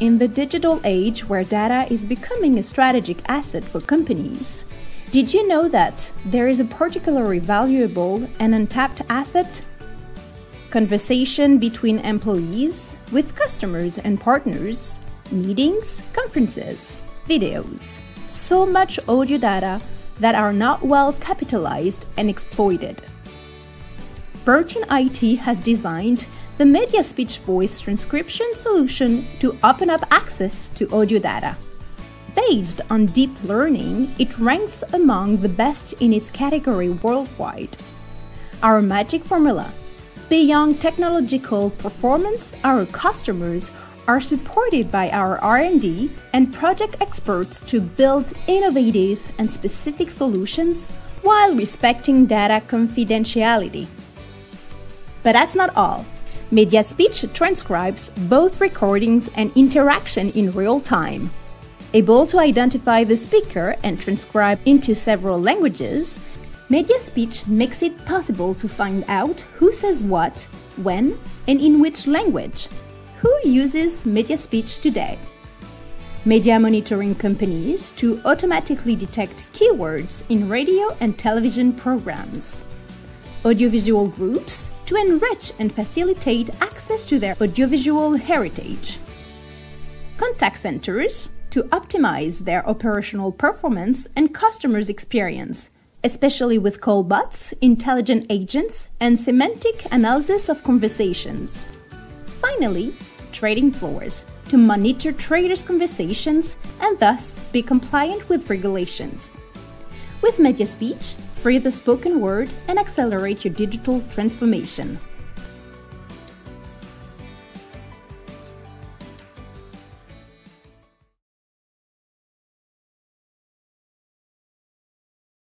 in the digital age where data is becoming a strategic asset for companies, did you know that there is a particularly valuable and untapped asset? Conversation between employees, with customers and partners, meetings, conferences, videos. So much audio data that are not well capitalized and exploited. Bertin IT has designed the Media Speech Voice transcription solution to open up access to audio data. Based on deep learning, it ranks among the best in its category worldwide. Our magic formula Beyond technological performance, our customers are supported by our R&D and project experts to build innovative and specific solutions while respecting data confidentiality. But that's not all. Media Speech transcribes both recordings and interaction in real time. Able to identify the speaker and transcribe into several languages, Media Speech makes it possible to find out who says what, when, and in which language. Who uses Media Speech today? Media monitoring companies to automatically detect keywords in radio and television programs. Audiovisual groups to enrich and facilitate access to their audiovisual heritage. Contact centers to optimize their operational performance and customers' experience, especially with callbots, intelligent agents, and semantic analysis of conversations. Finally, trading floors to monitor traders' conversations and thus be compliant with regulations. With MediaSpeech, free the spoken word and accelerate your digital transformation.